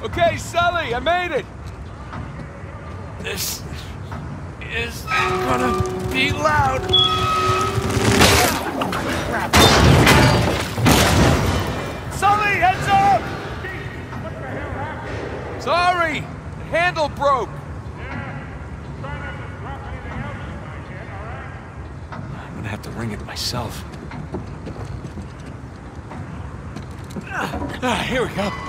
Okay, Sully, I made it. This is gonna be loud. Sully, heads up! Sorry, the handle broke. I'm gonna have to ring it myself. Ah, here we go.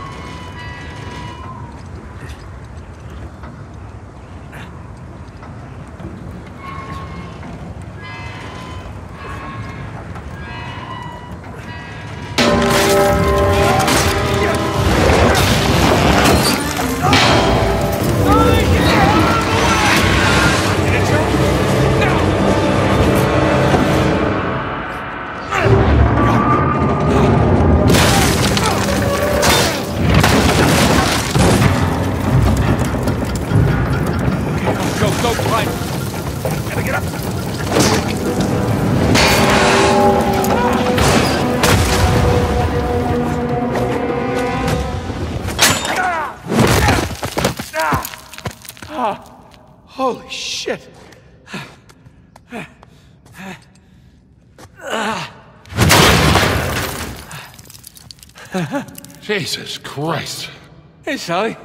Go. Gotta get up. Holy shit. Jesus Christ. Hey, Sally.